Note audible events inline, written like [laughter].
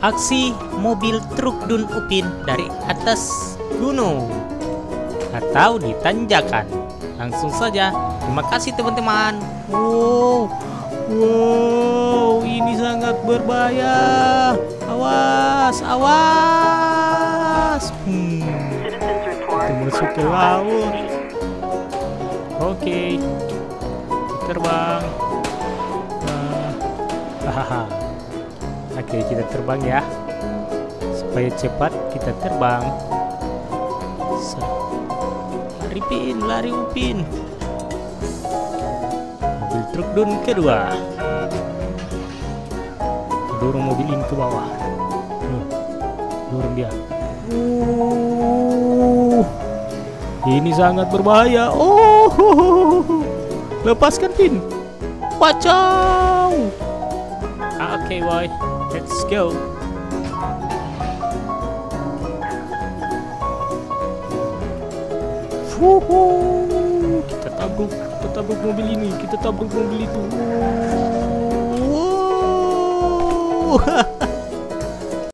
Aksi mobil truk Dun Upin dari atas gunung atau di tanjakan. Langsung saja. Terima kasih teman-teman. Wow. Wow, ini sangat berbahaya. Awas, awas. Hmm, ke laut. Oke. Terbang. Ah, hahaha. Oke, kita terbang ya. Supaya cepat kita terbang. So. Lari Pin, lari Upin. Mobil truk dun kedua. Dorong mobil ini ke bawah. Tuh, Dorong dia. Uh, ini sangat berbahaya. Oh, lepaskan Pin. Wacau. Boy. Let's go. Wuhu. Kita tabrak, kita tabrak mobil ini, kita tabrak mobil itu. [laughs]